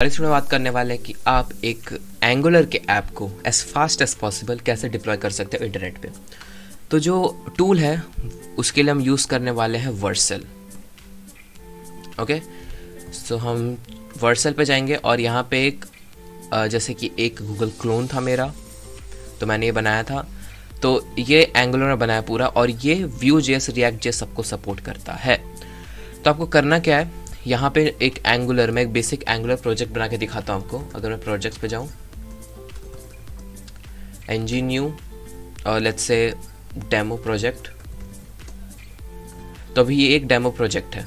और इसमें बात करने वाले हैं कि आप एक एंगुलर के ऐप को एज फास्ट एज पॉसिबल कैसे डिप्लॉय कर सकते हो इंटरनेट पे। तो जो टूल है, उसके लिए हम यूज़ करने वाले हैं वर्सल ओके सो हम वर्सल पे जाएँगे और यहाँ पे एक जैसे कि एक गूगल क्लोन था मेरा तो मैंने ये बनाया था। तो ये एंगुलर में बनाया पूरा और ये व्यू जेस रिएक्ट जेस सबको सपोर्ट करता है। तो आपको करना क्या है? यहाँ पे एक एंगुलर मैं एक बेसिक एंगुलर प्रोजेक्ट बना के दिखाता हूँ आपको अगर मैं प्रोजेक्ट्स पे जाऊँ। एन न्यू और लेट्स से डेमो प्रोजेक्ट तो अभी ये एक डेमो प्रोजेक्ट है।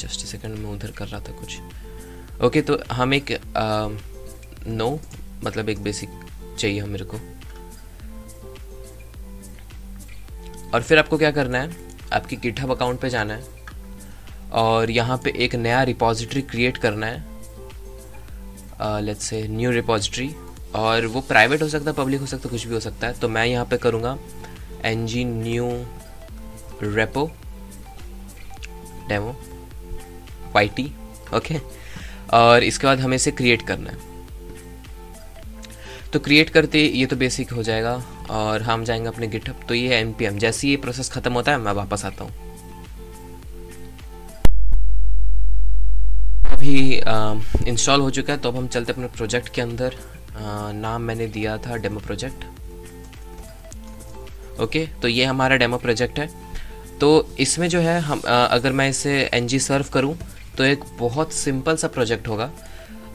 जस्ट सेकंड में उधर कर रहा था कुछ। ओके तो हम एक आ, नो मतलब एक बेसिक चाहिए हम मेरे को। और फिर आपको क्या करना है? आपकी गिटहब अकाउंट पे जाना है। और यहाँ पे एक नया रिपॉजिटरी क्रिएट करना है। लेट्स से न्यू रिपॉजिटरी और वो प्राइवेट हो सकता है पब्लिक हो सकता है, कुछ भी हो सकता है। तो मैं यहाँ पे करूँगा N G new repo demo Y T okay और इसके बाद हमें इसे क्रिएट करना है। तो क्रिएट करते ये तो बेसिक हो जाएगा, और हम जाएँगे अपने गिटअप तो ये पी एम जैसे ये प्रोसेस ख़त्म होता है, मैं वापस आता हूँ। अभी इंस्टॉल हो चुका है तो अब हम चलते अपने प्रोजेक्ट के अंदर। आ, नाम मैंने दिया था डेमो प्रोजेक्ट ओके तो ये हमारा डेमो प्रोजेक्ट है। तो इसमें जो है हम आ, अगर मैं इसे एन जी सर्व करूँ तो एक बहुत सिंपल सा प्रोजेक्ट होगा।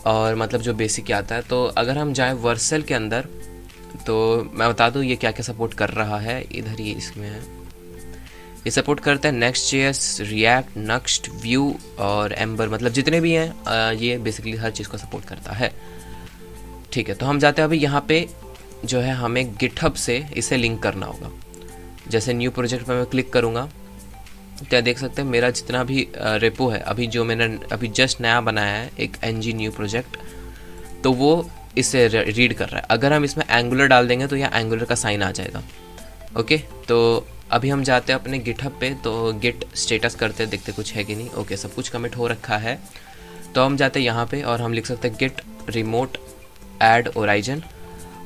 और मतलब जो बेसिक आता है तो अगर हम जाएँ वर्सल के अंदर तो मैं बता दूँ ये क्या क्या सपोर्ट कर रहा है। इधर ये इसमें है। ये सपोर्ट करता है Next JS React Nuxt Vue और एम्बर मतलब जितने भी हैं ये बेसिकली हर चीज़ को सपोर्ट करता है। ठीक है तो हम जाते हैं अभी यहाँ पे जो है हमें गिटहब से इसे लिंक करना होगा। जैसे न्यू प्रोजेक्ट पर मैं क्लिक करूँगा तो देख सकते हैं मेरा जितना भी रेपो है, अभी जो मैंने, अभी जस्ट नया बनाया है एक एन जी न्यू प्रोजेक्ट तो वो इसे रीड कर रहा है। अगर हम इसमें एंगुलर डाल देंगे तो यह एंगुलर का साइन आ जाएगा। ओके तो अभी हम जाते हैं अपने गिटहब पे तो गिट स्टेटस करते हैं, देखते कुछ है कि नहीं। ओके सब कुछ कमिट हो रखा है। तो हम जाते हैं यहाँ पे और हम लिख सकते हैं गिट रिमोट एड ओराइजन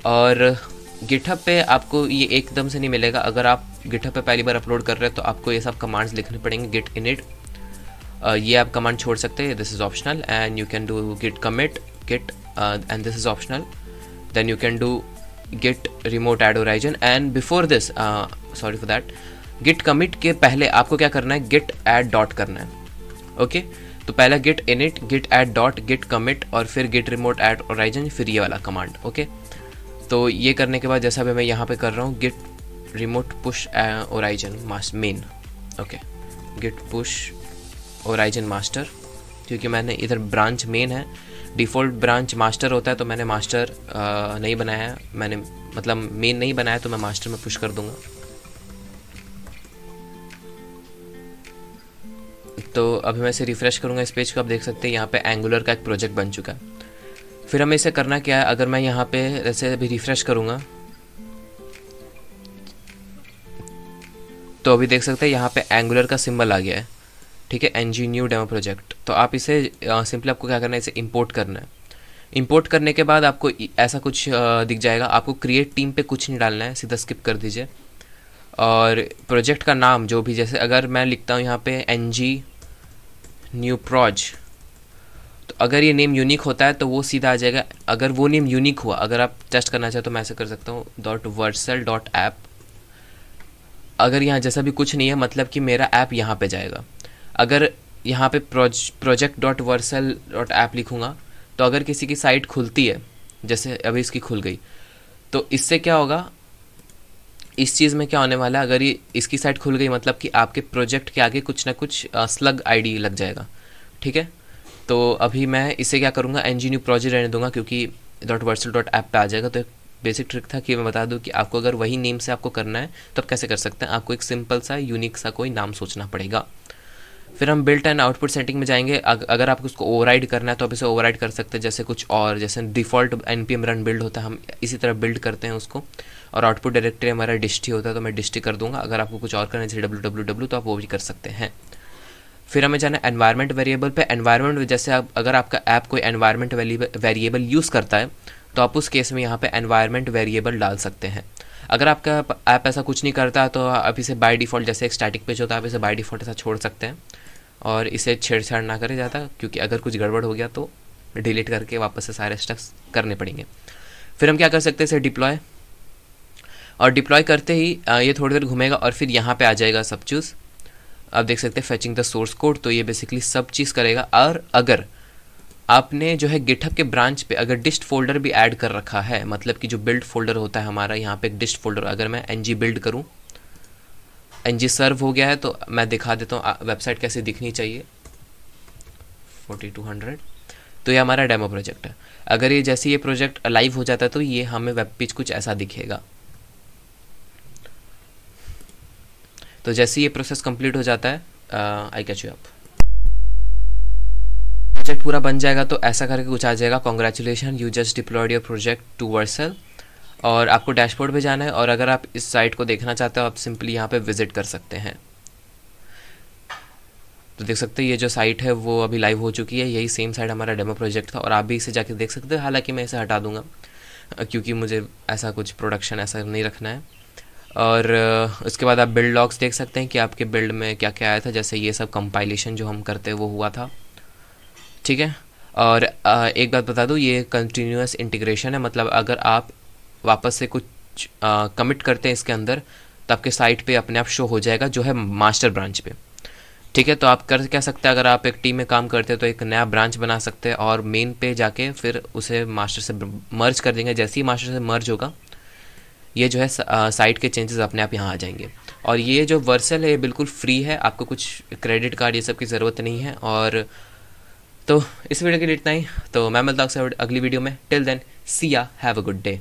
और गिटहब पे आपको ये एकदम से नहीं मिलेगा। अगर आप गिटहब पे पहली बार अपलोड कर रहे हैं तो आपको ये सब कमांड्स लिखने पड़ेंगे गिट इन इट ये आप कमांड छोड़ सकते हैं this is optional and you can do git commit git and this is optional then you can do git remote add horizon and before this sorry for that git commit के पहले आपको क्या करना है? Git add dot करना है। Okay तो पहला git in git add dot git commit और फिर गिट रिमोट एड और फिर ये वाला कमांड ओके तो ये करने के बाद जैसा भी मैं यहाँ पे कर रहा हूँ git remote push origin master main okay git push origin master क्योंकि मैंने इधर ब्रांच मेन है। डिफ़ॉल्ट ब्रांच मास्टर होता है तो मैंने मास्टर नहीं बनाया मैंने मतलब मेन नहीं बनाया तो मैं मास्टर में पुश कर दूँगा। तो अभी मैं इसे रिफ़्रेश करूँगा इस पेज को। आप देख सकते हैं, यहाँ पे एंगुलर का एक प्रोजेक्ट बन चुका है। फिर हमें इसे करना क्या है? अगर मैं यहाँ पे जैसे अभी रिफ़्रेश करूँगा तो अभी देख सकते हैं, यहाँ पे एंगुलर का सिंबल आ गया है। ठीक है N G new demo project तो आप इसे सिंपली आपको क्या करना है? इसे इम्पोर्ट करना है। इम्पोर्ट करने के बाद आपको ऐसा कुछ दिख जाएगा। आपको क्रिएट टीम पे कुछ नहीं डालना है, सीधा स्किप कर दीजिए। और प्रोजेक्ट का नाम, जो भी, जैसे अगर मैं लिखता हूँ यहाँ पे एन जी न्यू प्रोज तो अगर ये नेम यूनिक होता है तो वो सीधा आ जाएगा। अगर वो नेम यूनिक हुआ, अगर आप टेस्ट करना चाहे तो मैं ऐसे कर सकता हूँ डॉट वर्सल डॉट ऐप अगर यहाँ जैसा भी कुछ नहीं है मतलब कि मेरा ऐप यहाँ पे जाएगा। अगर यहाँ पे pros project dot Vercel dot app लिखूँगा तो अगर किसी की साइट खुलती है, जैसे अभी इसकी खुल गई तो इससे क्या होगा? इस चीज़ में क्या होने वाला है? अगर ये इसकी साइट खुल गई मतलब कि आपके प्रोजेक्ट के आगे कुछ ना कुछ स्लग आईडी लग जाएगा। ठीक है? तो अभी मैं इसे क्या करूँगा? एन जी न्यू प्रोजेक्ट रहने दूँगा, क्योंकि डॉट वर्सल डॉट ऐप पर आ जाएगा। तो एक बेसिक ट्रिक था कि मैं बता दूँ कि आपको अगर वही नेम से आपको करना है तो आप कैसे कर सकते हैं? आपको एक सिंपल सा यूनिक सा कोई नाम सोचना पड़ेगा। फिर हम बिल्ट एंड आउटपुट सेटिंग में जाएँगे। अगर आपको उसको ओवरराइड करना है तो आप इसे ओवरराइड कर सकते हैं, जैसे कुछ और, जैसे default N P run build होता है, हम इसी तरह बिल्ड करते हैं उसको। और आउटपुट डायरेक्टरी हमारा डिस्टी होता है तो मैं डिस्टी कर दूँगा। अगर आपको कुछ और करना है डब्ल्यू डब्ल्यू तो आप वो भी कर सकते हैं। फिर हमें जाना है एनवायरमेंट वेरिएबल पे। एनवायरमेंट जैसे आप, अगर आपका ऐप कोई एनवायरमेंट वेरिएबल यूज़ करता है तो आप उस केस में यहाँ पे एनवायरमेंट वेरिएबल डाल सकते हैं। अगर आपका ऐप ऐसा कुछ नहीं करता तो आप इसे बाय डिफ़ॉल्ट जैसे एक स्टैटिक पेज होता है, आप इसे बाय डिफ़ॉल्ट ऐसा छोड़ सकते हैं। और इसे छेड़छाड़ ना करें ज़्यादा, क्योंकि अगर कुछ गड़बड़ हो गया तो डिलीट करके वापस से सारे स्टेप्स करने पड़ेंगे। फिर हम क्या कर सकते हैं इसे डिप्लॉय और डिप्लॉय करते ही ये थोड़ी देर घूमेगा और फिर यहाँ पे आ जाएगा सब चीज़। आप देख सकते हैं फैचिंग द सोर्स कोड तो ये बेसिकली सब चीज़ करेगा। और अगर आपने जो है गिटहब के ब्रांच पे अगर डिस्ट फोल्डर भी ऐड कर रखा है मतलब कि जो बिल्ड फोल्डर होता है हमारा, यहाँ पे एक डिस्ट फोल्डर अगर मैं एनजी बिल्ड करूँ एन जी सर्व हो गया है तो मैं दिखा देता हूँ वेबसाइट कैसे दिखनी चाहिए। Forty two hundred. तो ये हमारा डेमो प्रोजेक्ट है। अगर ये जैसे ये प्रोजेक्ट लाइव हो जाता है तो ये हमें वेब पेज कुछ ऐसा दिखेगा। तो जैसे ये प्रोसेस कंप्लीट हो जाता है I catch you up. Project पूरा बन जाएगा तो ऐसा करके कुछ आ जाएगा। Congratulation you just deployed your project to Vercel और आपको डैशबोर्ड पे जाना है और अगर आप इस साइट को देखना चाहते हो, आप सिंपली यहाँ पे विज़िट कर सकते हैं। तो देख सकते हैं, ये जो साइट है, वो अभी लाइव हो चुकी है। यही सेम साइट हमारा डेमो प्रोजेक्ट था और आप भी इसे जाके देख सकते हो। हालाँकि मैं इसे हटा दूँगा, क्योंकि मुझे ऐसा कुछ प्रोडक्शन ऐसा नहीं रखना है। और उसके बाद आप बिल्ड लॉग्स देख सकते हैं कि आपके बिल्ड में क्या क्या आया था। जैसे ये सब कंपाइलेशन जो हम करते वो हुआ था। ठीक है? और एक बात बता दूँ, ये कंटिन्यूस इंटीग्रेशन है। मतलब अगर आप वापस से कुछ कमिट करते हैं इसके अंदर तो आपके साइट पे अपने आप शो हो जाएगा, जो है मास्टर ब्रांच पे। ठीक है तो आप कर क्या सकते हैं, अगर आप एक टीम में काम करते हैं तो एक नया ब्रांच बना सकते हैं, और मेन पे जाके फिर उसे मास्टर से मर्ज कर देंगे। जैसे ही मास्टर से मर्ज होगा, ये जो है साइट के चेंजेस अपने आप यहाँ आ जाएँगे। और ये जो वर्सल है, ये बिल्कुल फ्री है, आपको कुछ क्रेडिट कार्ड ये सब की ज़रूरत नहीं है, और तो इस वीडियो के लिए इतना ही। तो मैं मिलता हूँ अगली वीडियो में। टिल देन सी या हैव अ गुड डे